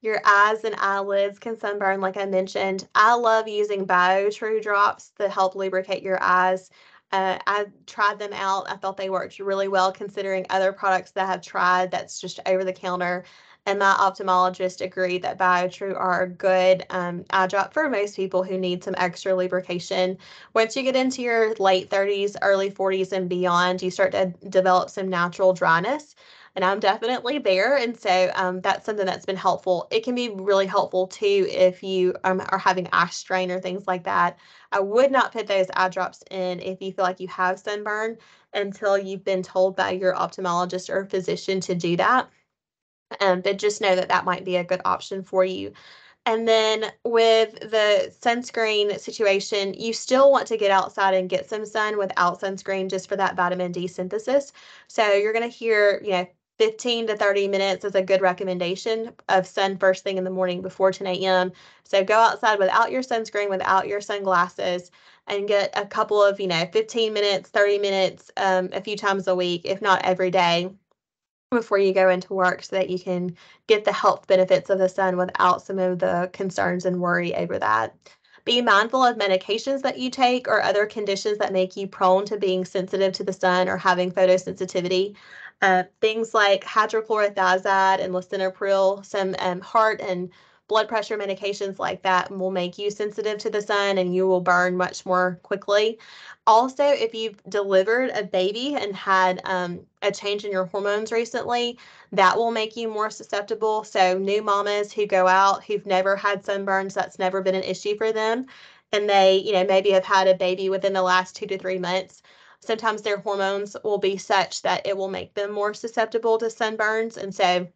Your eyes and eyelids can sunburn, like I mentioned. I love using BioTrue drops to help lubricate your eyes. Uh, I tried them out. I thought they worked really well considering other products that I've tried that's just over the counter and my ophthalmologist agreed that BioTrue are a good um, eye drop for most people who need some extra lubrication. Once you get into your late 30s, early 40s, and beyond, you start to develop some natural dryness. And I'm definitely there. And so um, that's something that's been helpful. It can be really helpful too if you um, are having eye strain or things like that. I would not put those eye drops in if you feel like you have sunburn until you've been told by your ophthalmologist or physician to do that. Um, but just know that that might be a good option for you. And then with the sunscreen situation, you still want to get outside and get some sun without sunscreen just for that vitamin D synthesis. So you're going to hear, you know, 15 to 30 minutes is a good recommendation of sun first thing in the morning before 10 a.m. So go outside without your sunscreen, without your sunglasses, and get a couple of, you know, 15 minutes, 30 minutes um, a few times a week, if not every day before you go into work so that you can get the health benefits of the sun without some of the concerns and worry over that. Be mindful of medications that you take or other conditions that make you prone to being sensitive to the sun or having photosensitivity. Uh, things like hydrochlorothiazide and lisinopril, some um, heart and blood pressure medications like that will make you sensitive to the sun and you will burn much more quickly. Also, if you've delivered a baby and had um, a change in your hormones recently, that will make you more susceptible. So, new mamas who go out who've never had sunburns, that's never been an issue for them. And they, you know, maybe have had a baby within the last two to three months. Sometimes their hormones will be such that it will make them more susceptible to sunburns. And so,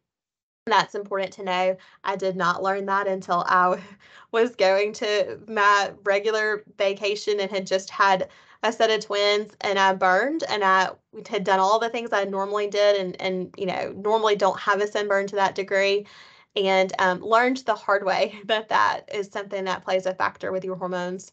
that's important to know. I did not learn that until I was going to my regular vacation and had just had a set of twins and I burned and I had done all the things I normally did and and you know normally don't have a sunburn to that degree and um, learned the hard way that that is something that plays a factor with your hormones.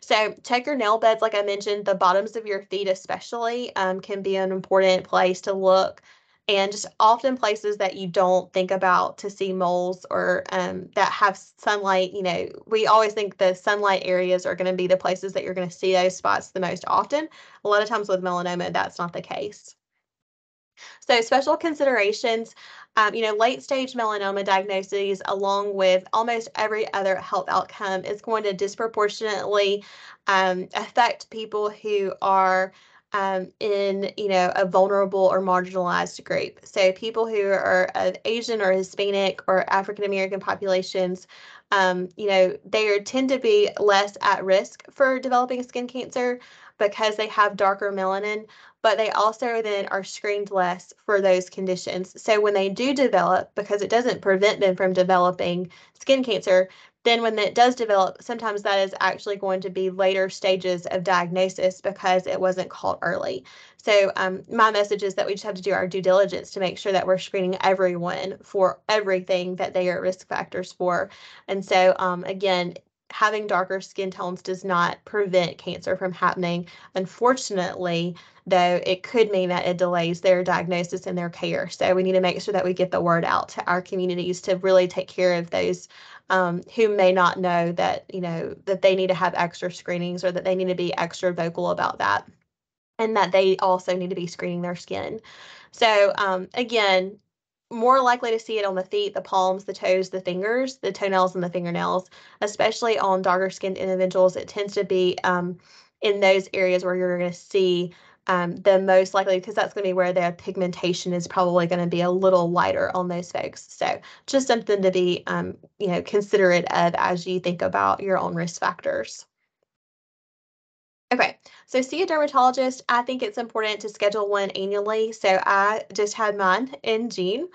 So check your nail beds, like I mentioned, the bottoms of your feet especially um, can be an important place to look and just often places that you don't think about to see moles or um, that have sunlight. You know, we always think the sunlight areas are going to be the places that you're going to see those spots the most often. A lot of times with melanoma, that's not the case. So special considerations, um, you know, late stage melanoma diagnoses, along with almost every other health outcome, is going to disproportionately um, affect people who are um, in you know a vulnerable or marginalized group. So people who are of Asian or Hispanic or African American populations, um, you know, they tend to be less at risk for developing skin cancer because they have darker melanin, but they also then are screened less for those conditions. So when they do develop, because it doesn't prevent them from developing skin cancer, then when it does develop, sometimes that is actually going to be later stages of diagnosis because it wasn't caught early. So um, my message is that we just have to do our due diligence to make sure that we're screening everyone for everything that they are risk factors for. And so um, again, having darker skin tones does not prevent cancer from happening. Unfortunately, though, it could mean that it delays their diagnosis and their care. So we need to make sure that we get the word out to our communities to really take care of those um, who may not know that, you know, that they need to have extra screenings or that they need to be extra vocal about that and that they also need to be screening their skin. So um, again, more likely to see it on the feet, the palms, the toes, the fingers, the toenails, and the fingernails, especially on darker skinned individuals. It tends to be um, in those areas where you're going to see um, the most likely, because that's going to be where the pigmentation is probably going to be a little lighter on those folks. So just something to be, um, you know, considerate of as you think about your own risk factors. Okay, so see a dermatologist. I think it's important to schedule one annually. So I just had mine in June.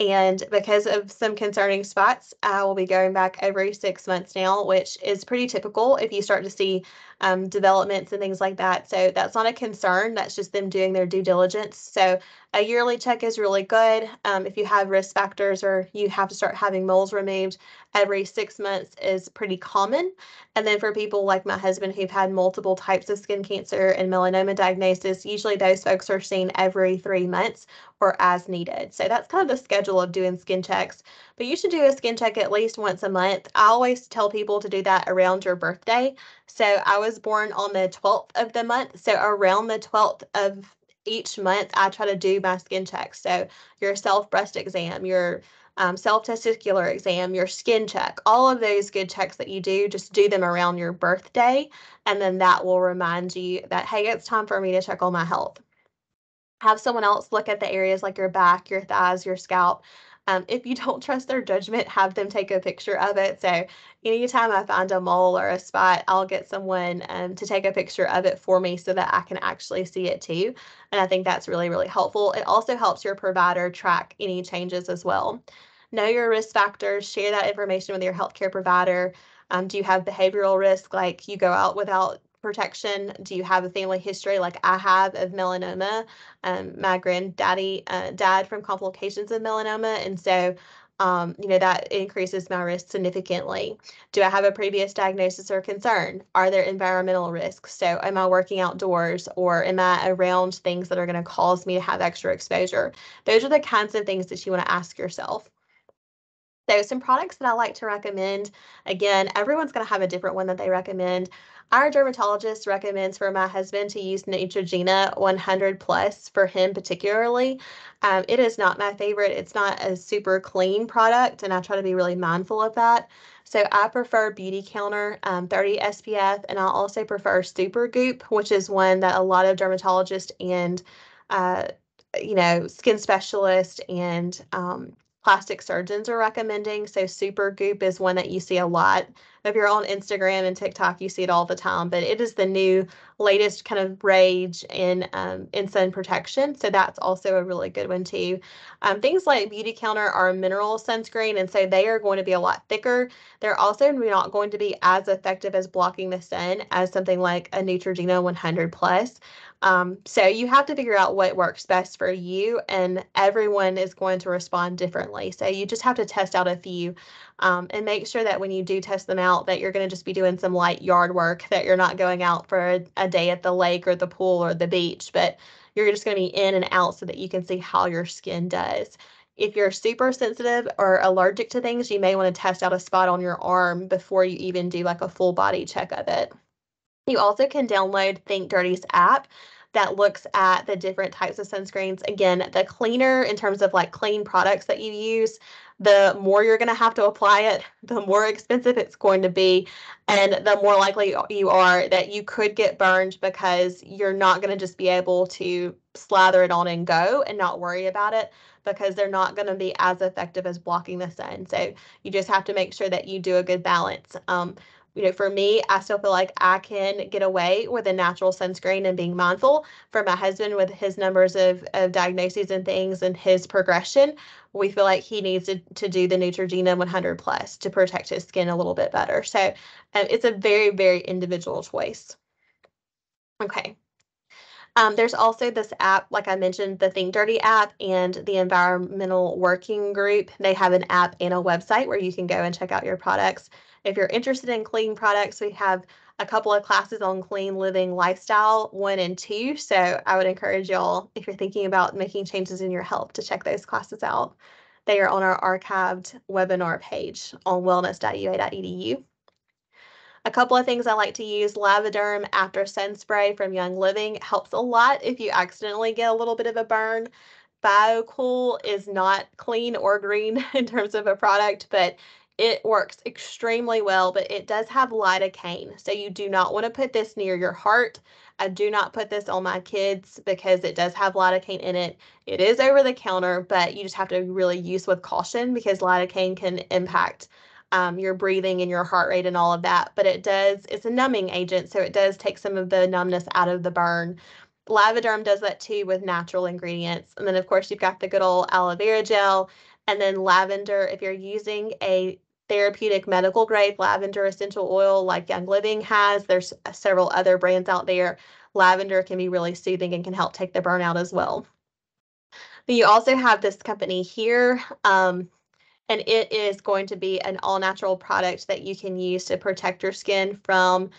And because of some concerning spots, I will be going back every six months now, which is pretty typical if you start to see um, developments and things like that. So that's not a concern. That's just them doing their due diligence. So a yearly check is really good. Um, if you have risk factors or you have to start having moles removed, every six months is pretty common. And then for people like my husband who've had multiple types of skin cancer and melanoma diagnosis, usually those folks are seen every three months or as needed. So that's kind of the schedule of doing skin checks. But you should do a skin check at least once a month. I always tell people to do that around your birthday. So I was born on the 12th of the month. So around the 12th of each month, I try to do my skin checks. So your self breast exam, your um, self testicular exam, your skin check, all of those good checks that you do, just do them around your birthday. And then that will remind you that, hey, it's time for me to check on my health. Have someone else look at the areas like your back, your thighs, your scalp, um, if you don't trust their judgment, have them take a picture of it. So anytime I find a mole or a spot, I'll get someone um, to take a picture of it for me so that I can actually see it too. And I think that's really, really helpful. It also helps your provider track any changes as well. Know your risk factors, share that information with your healthcare provider. Um, do you have behavioral risk, like you go out without protection? Do you have a family history like I have of melanoma? Um, my granddaddy uh, died from complications of melanoma, and so um, you know that increases my risk significantly. Do I have a previous diagnosis or concern? Are there environmental risks? So, am I working outdoors or am I around things that are going to cause me to have extra exposure? Those are the kinds of things that you want to ask yourself. So, some products that I like to recommend again, everyone's going to have a different one that they recommend. Our dermatologist recommends for my husband to use Neutrogena 100 plus for him particularly. Um, it is not my favorite. It's not a super clean product, and I try to be really mindful of that. So I prefer Beautycounter um, 30 SPF, and I also prefer Supergoop, which is one that a lot of dermatologists and uh, you know, skin specialists and um, plastic surgeons are recommending. So Supergoop is one that you see a lot. If you're on Instagram and TikTok, you see it all the time. But it is the new latest kind of rage in um, in sun protection. So that's also a really good one too. Um, things like Beautycounter are a mineral sunscreen, and so they are going to be a lot thicker. They're also not going to be as effective as blocking the sun as something like a Neutrogena 100 plus. Um, so you have to figure out what works best for you, and everyone is going to respond differently. So you just have to test out a few um, and make sure that when you do test them out, that you're going to just be doing some light yard work, that you're not going out for a, a day at the lake or the pool or the beach, but You're just going to be in and out so that you can see how your skin does. If you're super sensitive or allergic to things, you may want to test out a spot on your arm before you even do like a full body check of it. You also can download Think Dirty's app that looks at the different types of sunscreens. Again, the cleaner in terms of like clean products that you use, the more you're going to have to apply it, the more expensive it's going to be, and the more likely you are that you could get burned because you're not going to just be able to slather it on and go and not worry about it because they're not going to be as effective as blocking the sun. So you just have to make sure that you do a good balance. Um, you know, for me, I still feel like I can get away with a natural sunscreen and being mindful. For my husband, with his numbers of, of diagnoses and things and his progression, we feel like he needs to, to do the Neutrogena 100 plus to protect his skin a little bit better. So um, it's a very, very individual choice. Okay. Um, there's also this app, like I mentioned, the Think Dirty app and the Environmental Working Group. They have an app and a website where you can go and check out your products. If you're interested in clean products, we have a couple of classes on clean living lifestyle, one and two. So I would encourage y'all, if you're thinking about making changes in your health, to check those classes out. They are on our archived webinar page on wellness.ua.edu. A couple of things I like to use Lavaderm after sun spray from Young Living helps a lot if you accidentally get a little bit of a burn. BioCool is not clean or green in terms of a product, but it works extremely well, but it does have lidocaine. So you do not want to put this near your heart. I do not put this on my kids because it does have lidocaine in it. It is over the counter, but you just have to really use with caution because lidocaine can impact um, your breathing and your heart rate and all of that. But it does, it's a numbing agent, so it does take some of the numbness out of the burn. Lavaderm does that too with natural ingredients. And then, of course, you've got the good old aloe vera gel. And then lavender, if you're using a therapeutic medical grade lavender essential oil like Young Living has, there's several other brands out there. Lavender can be really soothing and can help take the burnout as well. But you also have this company here, um, and it is going to be an all natural product that you can use to protect your skin from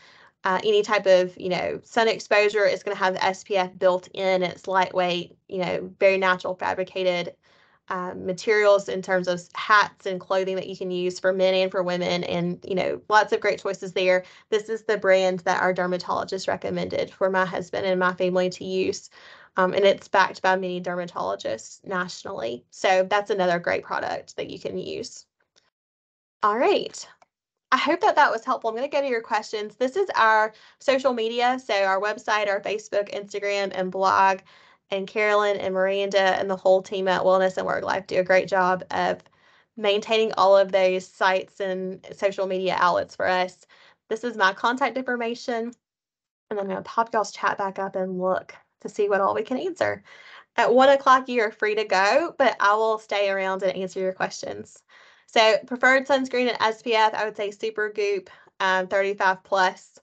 uh, any type of you know sun exposure. It's going to have SPF built in. It's lightweight, you know, very natural fabricated um, materials in terms of hats and clothing that you can use for men and for women and you know lots of great choices there. This is the brand that our dermatologist recommended for my husband and my family to use um, and it's backed by many dermatologists nationally. So that's another great product that you can use. All right. I hope that that was helpful. I'm going to go to your questions. This is our social media, so our website, our Facebook, Instagram, and blog and Carolyn and Miranda and the whole team at Wellness and Work Life do a great job of maintaining all of those sites and social media outlets for us. This is my contact information. And I'm going to pop y'all's chat back up and look to see what all we can answer. At one o'clock, you are free to go, but I will stay around and answer your questions. So, preferred sunscreen and SPF, I would say Supergoop um, 35 plus.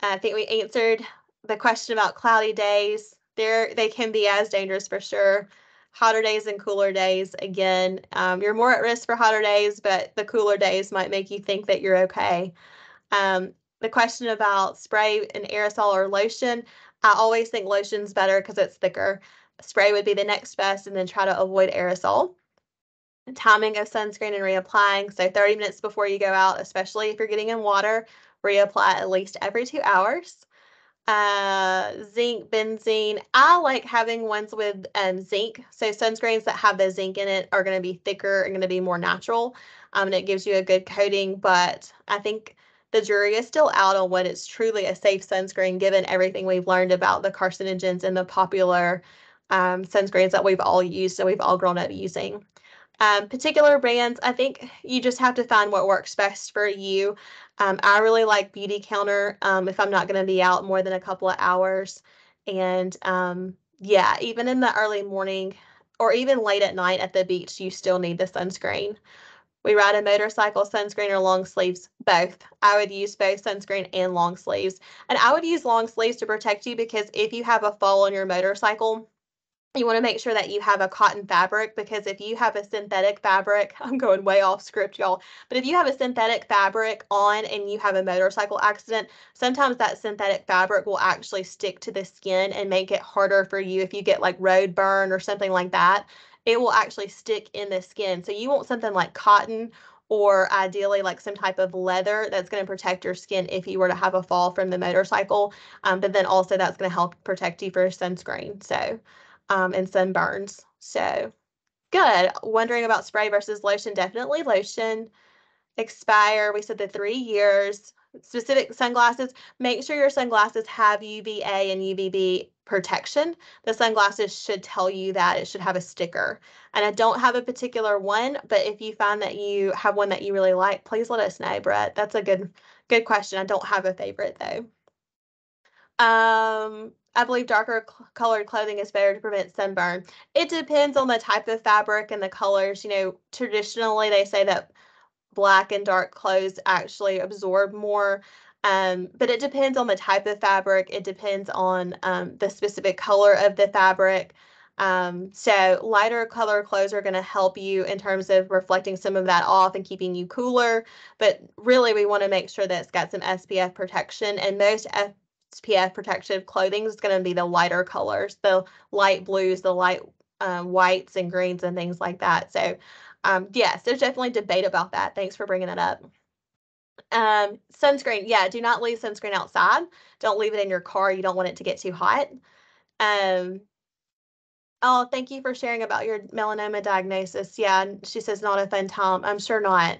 I think we answered the question about cloudy days they're they can be as dangerous for sure. Hotter days and cooler days, again, um, you're more at risk for hotter days, but the cooler days might make you think that you're okay. Um, the question about spray and aerosol or lotion, I always think lotion's better because it's thicker. Spray would be the next best, and then try to avoid aerosol. Timing of sunscreen and reapplying. So 30 minutes before you go out, especially if you're getting in water, reapply at least every two hours uh, zinc, benzene. I like having ones with um, zinc. So sunscreens that have the zinc in it are going to be thicker and going to be more natural. Um, and it gives you a good coating. But I think the jury is still out on what is truly a safe sunscreen, given everything we've learned about the carcinogens and the popular um, sunscreens that we've all used and we've all grown up using. Um, particular brands, I think you just have to find what works best for you. Um, I really like Beautycounter um, if I'm not going to be out more than a couple of hours. And um, yeah, even in the early morning or even late at night at the beach, you still need the sunscreen. We ride a motorcycle, sunscreen or long sleeves, both. I would use both sunscreen and long sleeves. And I would use long sleeves to protect you because if you have a fall on your motorcycle, you want to make sure that you have a cotton fabric because if you have a synthetic fabric, I'm going way off script, y'all, but if you have a synthetic fabric on and you have a motorcycle accident, sometimes that synthetic fabric will actually stick to the skin and make it harder for you if you get like road burn or something like that. It will actually stick in the skin. So you want something like cotton or ideally like some type of leather that's going to protect your skin if you were to have a fall from the motorcycle. Um, but then also that's going to help protect you for sunscreen. So um, and sunburns. So good. Wondering about spray versus lotion. Definitely lotion. Expire. We said the three years. Specific sunglasses. Make sure your sunglasses have UVA and UVB protection. The sunglasses should tell you that it should have a sticker. And I don't have a particular one, but if you find that you have one that you really like, please let us know, Brett. That's a good good question. I don't have a favorite though. Um, I believe darker colored clothing is better to prevent sunburn. It depends on the type of fabric and the colors. You know, traditionally they say that black and dark clothes actually absorb more. Um, but it depends on the type of fabric. It depends on um, the specific color of the fabric. Um, so lighter color clothes are going to help you in terms of reflecting some of that off and keeping you cooler. But really, we want to make sure that it's got some SPF protection. And most SPF protective clothing is going to be the lighter colors, the light blues, the light um, whites and greens and things like that. So um, yes, there's definitely debate about that. Thanks for bringing that up. Um, sunscreen, yeah, do not leave sunscreen outside. Don't leave it in your car. You don't want it to get too hot. Um, oh, thank you for sharing about your melanoma diagnosis. Yeah, she says not a fun time. I'm sure not.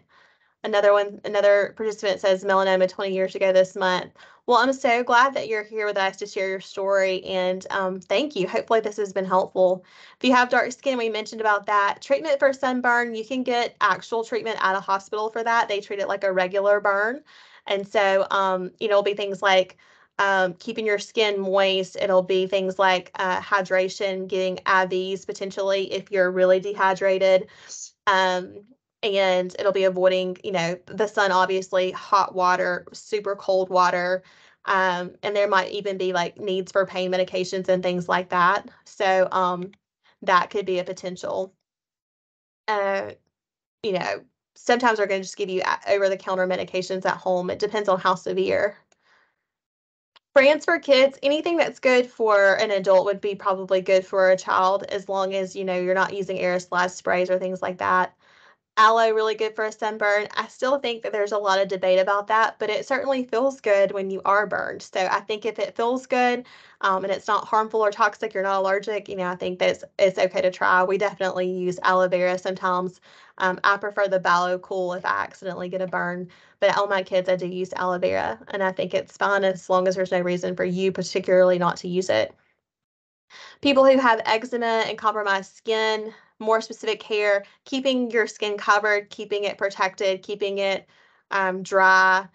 Another one, another participant says melanoma 20 years ago this month. Well, I'm so glad that you're here with us to share your story and um, thank you. Hopefully, this has been helpful. If you have dark skin, we mentioned about that. Treatment for sunburn, you can get actual treatment at a hospital for that. They treat it like a regular burn. And so, um, you know, it'll be things like um, keeping your skin moist. It'll be things like uh, hydration, getting IVs potentially if you're really dehydrated. Um, and it'll be avoiding, you know, the sun, obviously, hot water, super cold water. Um, and there might even be like needs for pain medications and things like that. So um, that could be a potential. Uh, you know, sometimes we're going to just give you over the counter medications at home. It depends on how severe. Brands for kids, anything that's good for an adult would be probably good for a child as long as, you know, you're not using aerosolized sprays or things like that aloe really good for a sunburn. I still think that there's a lot of debate about that, but it certainly feels good when you are burned. So I think if it feels good um, and it's not harmful or toxic, you're not allergic, you know, I think that it's, it's okay to try. We definitely use aloe vera sometimes. Um, I prefer the Biocool if I accidentally get a burn, but all my kids, I do use aloe vera, and I think it's fine as long as there's no reason for you particularly not to use it. People who have eczema and compromised skin, more specific care, keeping your skin covered, keeping it protected, keeping it um, dry,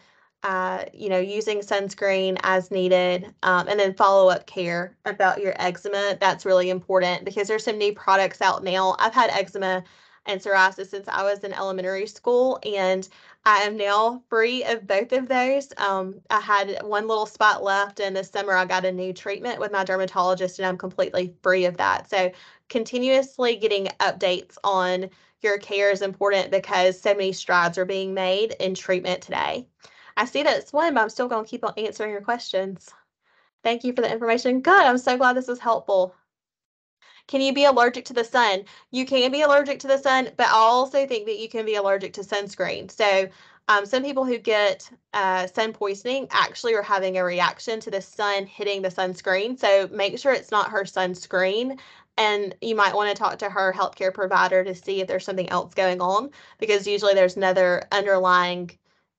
uh, you know, using sunscreen as needed, um, and then follow up care about your eczema. That's really important because there's some new products out now. I've had eczema and psoriasis since I was in elementary school, and I am now free of both of those. Um, I had one little spot left, and this summer I got a new treatment with my dermatologist, and I'm completely free of that. So continuously getting updates on your care is important because so many strides are being made in treatment today. I see that it's one, but I'm still going to keep on answering your questions. Thank you for the information. Good. I'm so glad this was helpful. Can you be allergic to the sun? You can be allergic to the sun, but I also think that you can be allergic to sunscreen. So um, some people who get uh, sun poisoning actually are having a reaction to the sun hitting the sunscreen. So make sure it's not her sunscreen and you might want to talk to her healthcare provider to see if there's something else going on because usually there's another underlying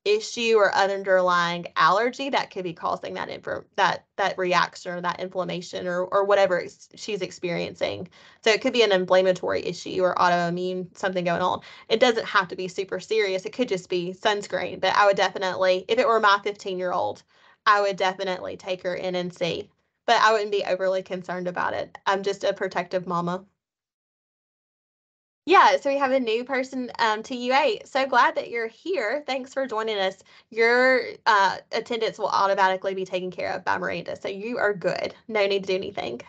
issue or underlying allergy that could be causing that that that reaction or that inflammation or or whatever she's experiencing. So it could be an inflammatory issue or autoimmune something going on. It doesn't have to be super serious. It could just be sunscreen. But I would definitely, if it were my 15 year old, I would definitely take her in and see but I wouldn't be overly concerned about it. I'm just a protective mama. Yeah, so we have a new person um, to UA. So glad that you're here. Thanks for joining us. Your uh, attendance will automatically be taken care of by Miranda, so you are good. No need to do anything.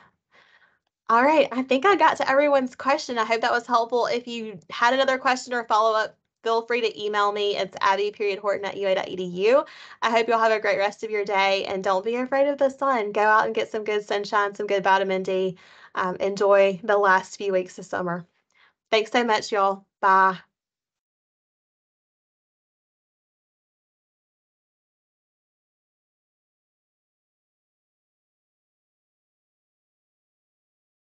All right, I think I got to everyone's question. I hope that was helpful. If you had another question or follow up, feel free to email me. It's abby period horton at ua.edu. I hope you'll have a great rest of your day and don't be afraid of the sun. Go out and get some good sunshine, some good vitamin D. Um, enjoy the last few weeks of summer. Thanks so much, y'all. Bye.